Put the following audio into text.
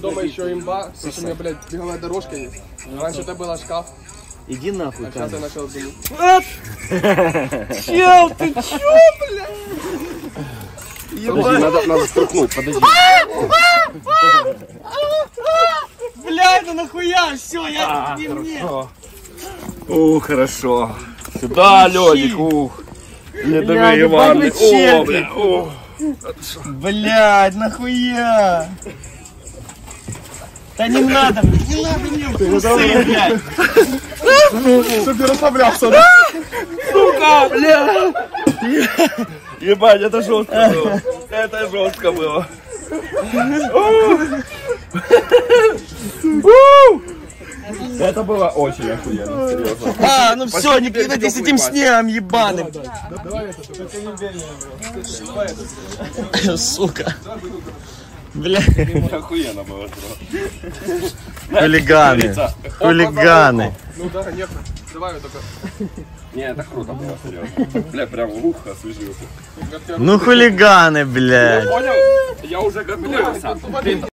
Дома еще имба, потому что у меня, блядь, беговая дорожка есть. Раньше это было шкаф, Иди нахуй, а сейчас я начал думать. Чел, ты чё, Подожди, надо, надо струхнуть, подожди. Бля, это нахуя? Все, я не мне. Ух, хорошо. Сюда, Лёдик, ух. Не давай Иван. на О, бля, о. Блядь, нахуя? Да не надо, не надо мне вкусы, блядь. Чтобы ты расслаблялся, да? Сука, бля. Ебать, это жестко было. Это жестко было. Это было очень охуенно, серьезно. А, ну все, ты с этим снегом ебаным. Давай это, только не бей меня, Сука. Бля. Охуенно было. Хулиганы. Хулиганы. Ну да, нет. Давай вот только. Не, это круто было, серьезно. Бля, прям ух, освежился. Ну хулиганы, блядь. Понял? Я уже готовился.